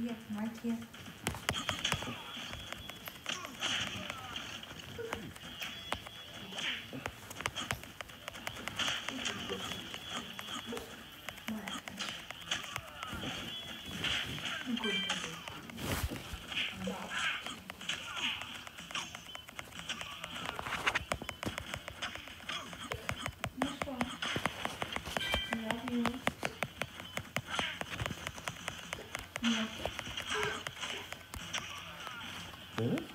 Kia, nói kia. Mm-hmm.